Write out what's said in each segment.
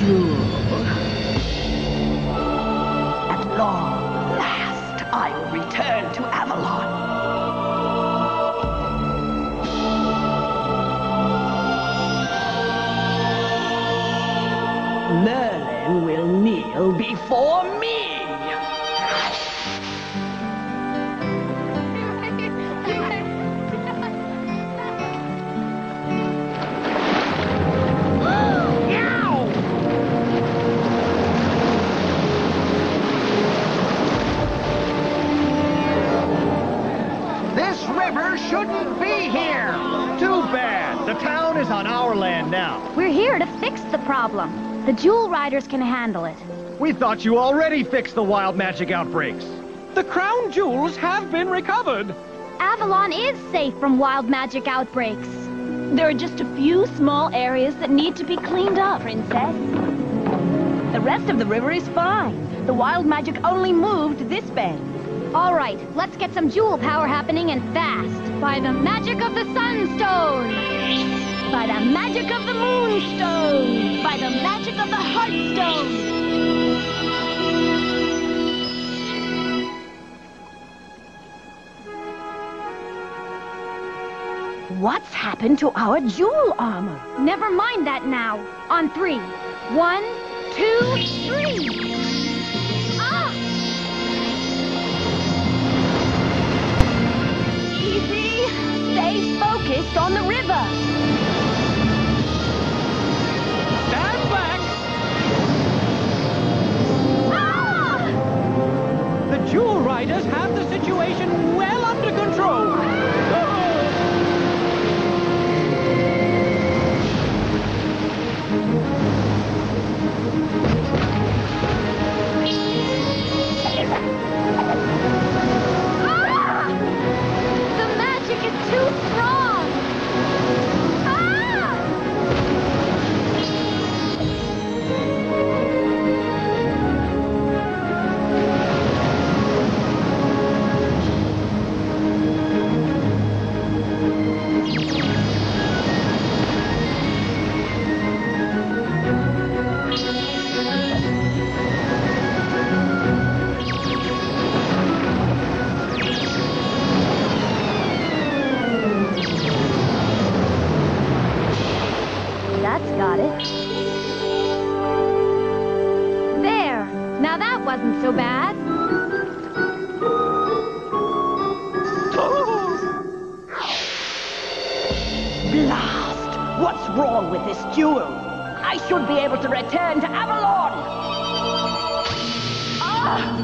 Jewel. At long last, I will return to Avalon. Merlin will kneel before me. Problem. The Jewel Riders can handle it. We thought you already fixed the wild magic outbreaks. The crown jewels have been recovered. Avalon is safe from wild magic outbreaks. There are just a few small areas that need to be cleaned up, Princess. The rest of the river is fine. The wild magic only moved this bend. All right, let's get some jewel power happening and fast. By the magic of the Sunstone! By the magic of the Moonstone! By the magic of the Heartstone! What's happened to our jewel armor? Never mind that now. On three. One, two, three! Ah! Easy! Stay focused on the river! Riders have the situation Blast! What's wrong with this jewel? I should be able to return to Avalon! Ah!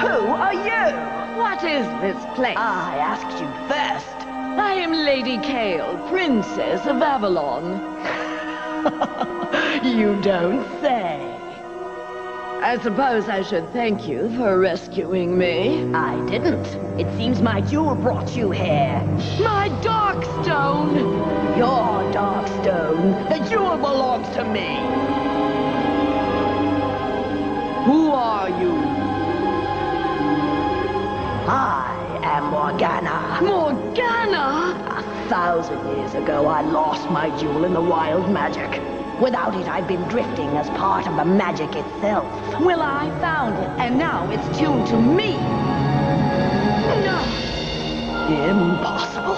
Who are you? What is this place? I asked you first. I am Lady Kale, Princess of Avalon. you don't say. I suppose I should thank you for rescuing me. I didn't. It seems my jewel brought you here. My dark stone! Your dark stone. The jewel belongs to me. Who are you? I am Morgana. Morgana? A thousand years ago, I lost my jewel in the wild magic. Without it, I've been drifting as part of the magic itself. Well, I found it, and now it's tuned to me. No. Impossible.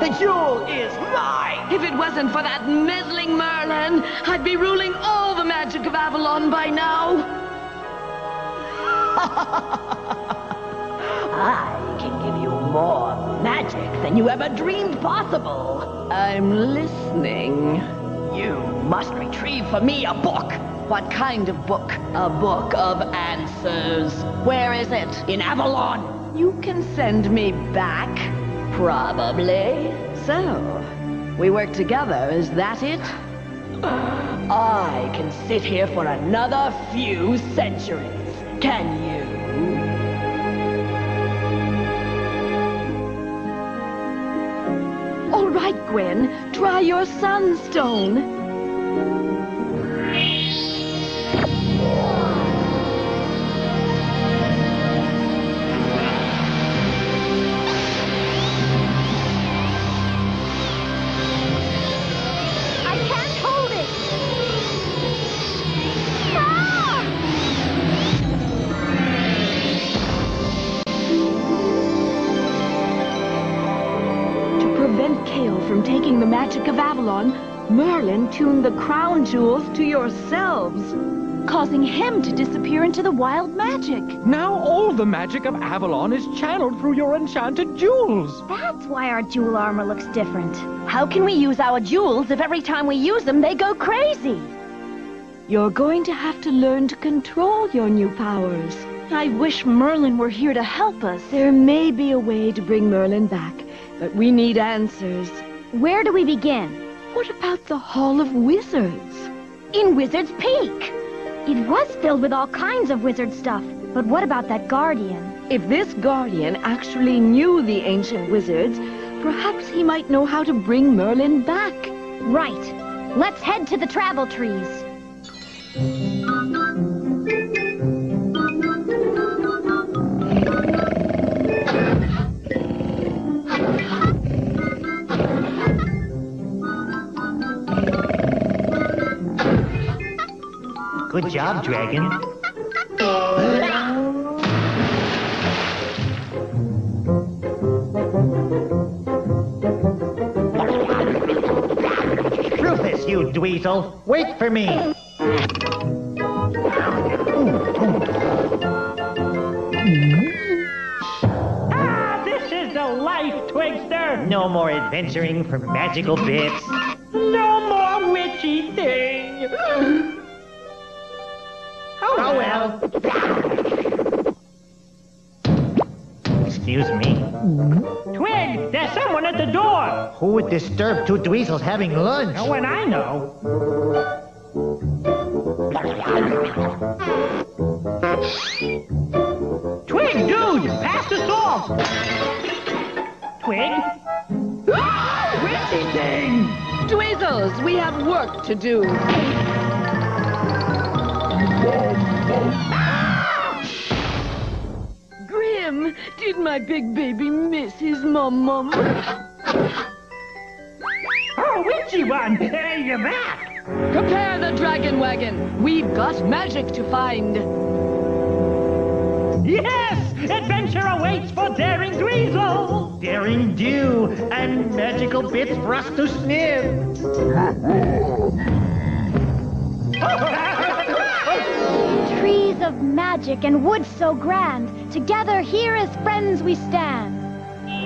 The jewel is mine. If it wasn't for that meddling Merlin, I'd be ruling all the magic of Avalon by now. I can give you more magic than you ever dreamed possible. I'm listening. You must retrieve for me a book. What kind of book? A book of answers. Where is it? In Avalon. You can send me back? Probably. So, we work together, is that it? I can sit here for another few centuries. Can you? Gwen. Try your sunstone. Merlin tuned the crown jewels to yourselves, causing him to disappear into the wild magic. Now all the magic of Avalon is channeled through your enchanted jewels. That's why our jewel armor looks different. How can we use our jewels if every time we use them they go crazy? You're going to have to learn to control your new powers. I wish Merlin were here to help us. There may be a way to bring Merlin back, but we need answers. Where do we begin? What about the Hall of Wizards? In Wizard's Peak! It was filled with all kinds of wizard stuff. But what about that guardian? If this guardian actually knew the ancient wizards, perhaps he might know how to bring Merlin back. Right. Let's head to the travel trees. Good job, Dragon. Rufus, you dweezil, wait for me. Ah, this is the life, Twigster. No more adventuring for magical bits. Who would disturb two dweezils having lunch? No one I know. Twig, dude, pass the salt. Twig? Ah, witchy thing. Dweezils, we have work to do. Grim, did my big baby miss his mum mum? Witchy one, hey, you're back. Prepare the dragon wagon. We've got magic to find. Yes, adventure awaits for Daring Dweezil. Daring dew and magical bits for us to sniff. Trees of magic and woods so grand, together here as friends we stand.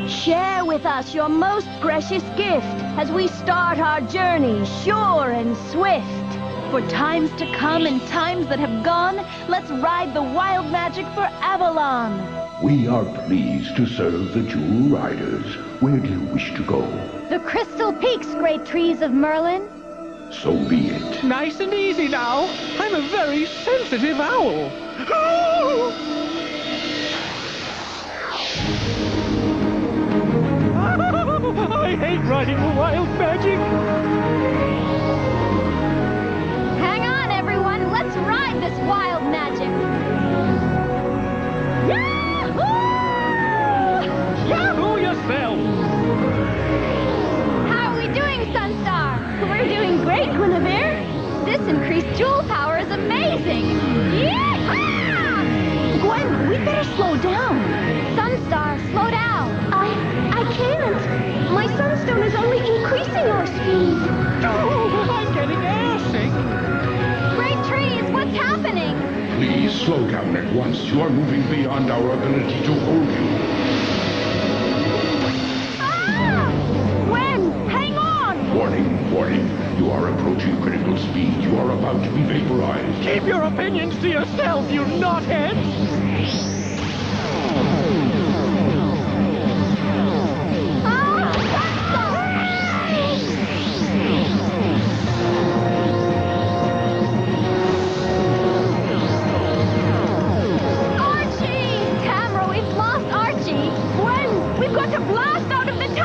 Share with us your most precious gift as we start our journey sure and swift. For times to come and times that have gone, let's ride the wild magic for Avalon. We are pleased to serve the Jewel Riders. Where do you wish to go? The crystal peaks, great trees of Merlin. So be it. Nice and easy now. I'm a very sensitive owl. Oh! I hate riding the wild magic. Hang on, everyone. Let's ride this wild magic. Yahoo! Yahoo yourself. How are we doing, Sunstar? We're doing great, Gwenevere. This increased jewel power is amazing. Yeah! Gwen, we better slow down. Sunstar, slow down. I, I can't. My sunstone is only increasing our speed. Oh, I'm getting airsick. Great trees, what's happening? Please slow down at once. You are moving beyond our ability to hold you. Ah! Gwen, hang on! Warning, warning. You are approaching critical speed. You are about to be vaporized. Keep your opinions to yourself, you knothead. Blast out of the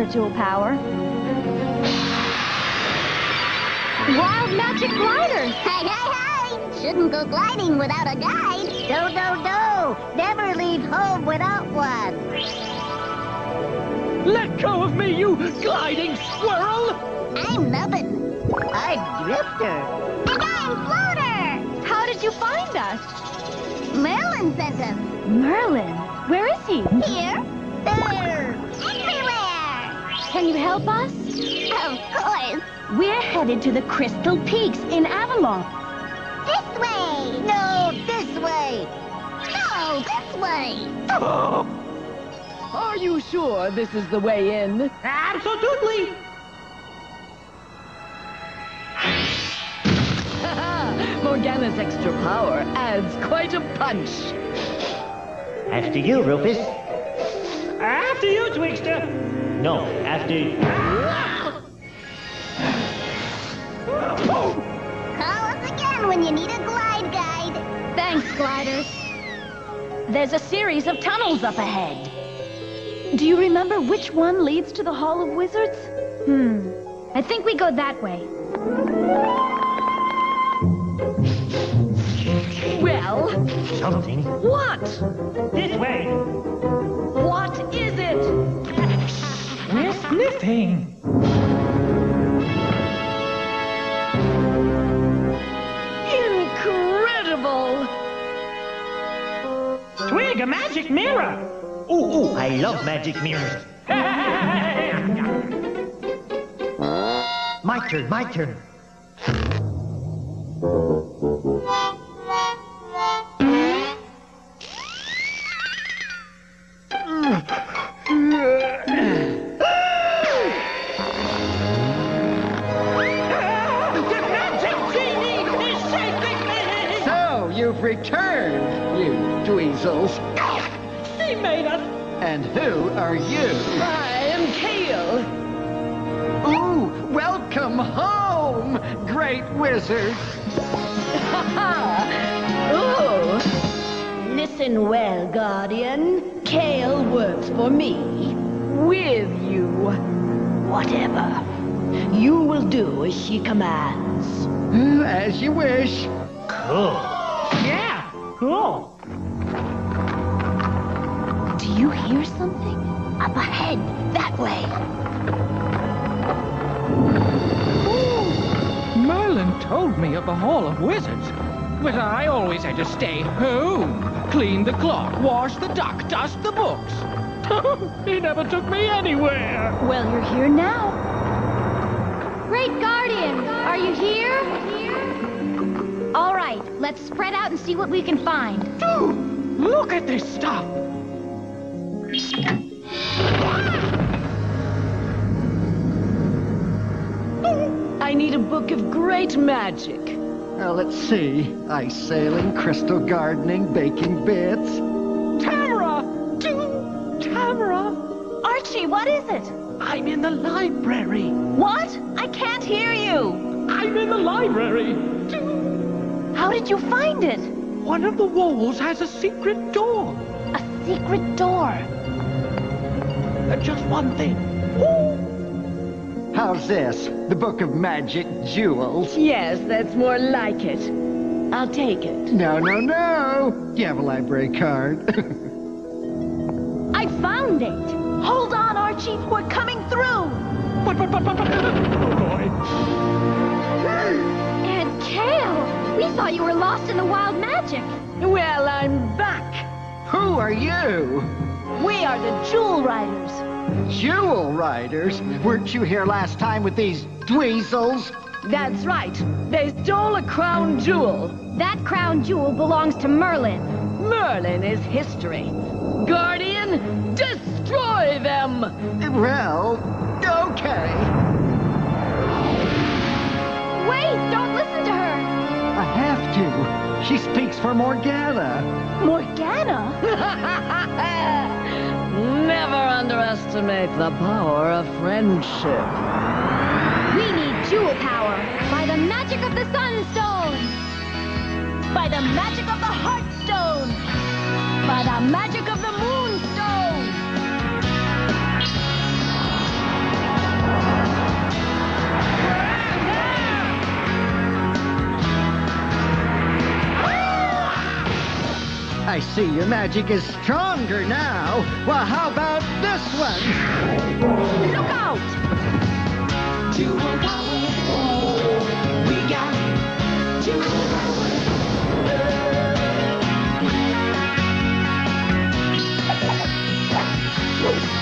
our stronger jewel power. Wild magic gliders! Hey, hey, hey! Shouldn't go gliding without a guide. No, no, no! Never leave home without one. Let go of me, you gliding squirrel! I'm Nubbin. I'm Drifter. And I'm Floater. How did you find us? Merlin sent him. Merlin, where is he? Here, there, everywhere. Can you help us? Of course. We're headed to the Crystal Peaks in Avalon. This way. No, this way. No, this way. Are you sure this is the way in? Absolutely. Morgana's extra power adds quite a punch. After you, Rufus. After you, Twigster. No, after... Call us again when you need a glide guide. Thanks, gliders. There's a series of tunnels up ahead. Do you remember which one leads to the Hall of Wizards? Hmm. I think we go that way. Well, Something. what? This way. Sniffing. Incredible! Twig, a magic mirror. Ooh, ooh, I love magic mirrors. my turn, my turn. So, you've returned, you dweezils. He made us And who are you? I am Kale. Ooh, welcome home, great wizard. oh. Listen well, Guardian. Kale works for me. With you. Whatever. You will do as she commands. Uh, As you wish. Cool. Yeah, cool. Do you hear something? Up ahead, that way. Merlin told me of the Hall of Wizards, but I always had to stay home. Clean the clock, wash the duck, dust the books. he never took me anywhere. Well, you're here now. Great Guardian, are you here? All right, let's spread out and see what we can find. Dude, look at this stuff. I need a book of great magic. Now, let's see. Ice sailing, crystal gardening, baking bits. Tamara! Dude, Tamara! Archie, what is it? I'm in the library. What? I can't hear you. I'm in the library. Dude. How did you find it? One of the walls has a secret door. A secret door. Uh, just one thing. How's this? The Book of Magic Jewels? Yes, that's more like it. I'll take it. No, no, no! Do you have a library card? I found it. Hold on, Archie. We're coming through. But, but, but, but, but, oh boy. And Kale, we thought you were lost in the wild magic. Well, I'm back. Who are you? We are the Jewel Riders. Jewel Riders? Weren't you here last time with these dweezils? That's right. They stole a crown jewel. That crown jewel belongs to Merlin. Merlin is history. Guardian, destroy them! Well, okay. Wait, don't listen to her. She speaks for Morgana. Morgana? Never underestimate the power of friendship. We need jewel power by the magic of the Sunstone. By the magic of the Heartstone! By the magic of I see your magic is stronger now. Well, how about this one? Look out! Yes!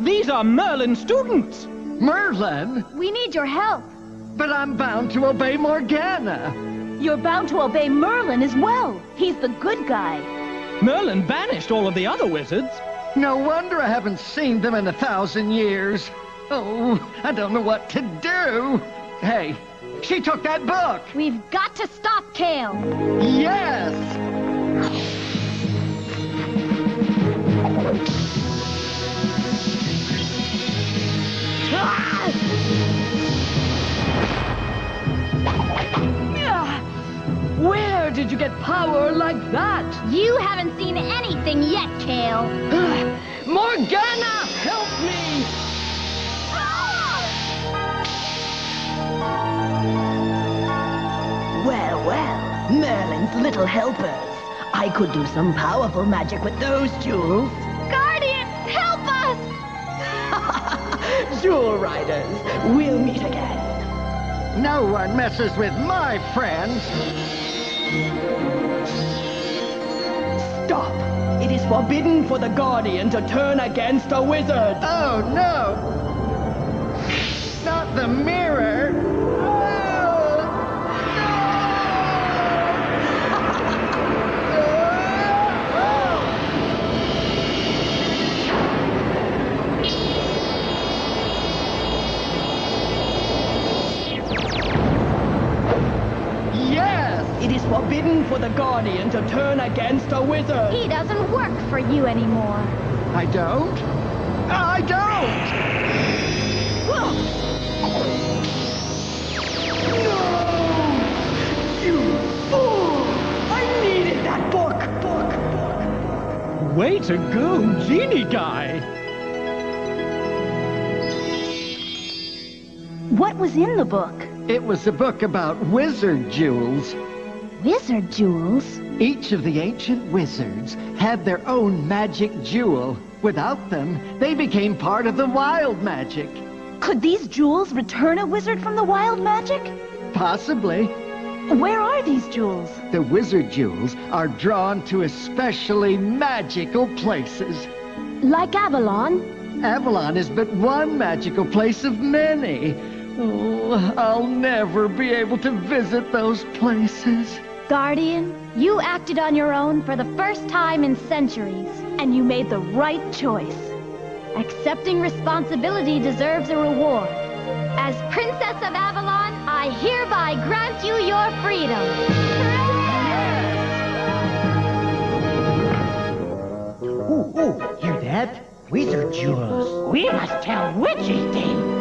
These are Merlin students. Merlin? We need your help. But I'm bound to obey Morgana. You're bound to obey Merlin as well. He's the good guy. Merlin banished all of the other wizards. No wonder I haven't seen them in a thousand years. Oh, I don't know what to do. Hey, she took that book. We've got to stop Kale. Yes! Did you get power like that? You haven't seen anything yet, Kale. Morgana, help me! Well, well, Merlin's little helpers. I could do some powerful magic with those jewels. Guardian, help us! Jewel Riders, we'll meet again. No one messes with my friends. Stop! It is forbidden for the Guardian to turn against a wizard. Oh, no! Not the mirror! It is forbidden for the Guardian to turn against a wizard. He doesn't work for you anymore. I don't? I don't! no! You fool! I needed that book, book, book. Way to go, genie guy. What was in the book? It was a book about wizard jewels. Wizard jewels? Each of the ancient wizards had their own magic jewel. Without them, they became part of the wild magic. Could these jewels return a wizard from the wild magic? Possibly. Where are these jewels? The wizard jewels are drawn to especially magical places. Like Avalon? Avalon is but one magical place of many. Oh, I'll never be able to visit those places. Guardian, you acted on your own for the first time in centuries, and you made the right choice. Accepting responsibility deserves a reward. As Princess of Avalon, I hereby grant you your freedom. Ooh, ooh, hear that? Wizard jewels. We must tell Witchy Thing.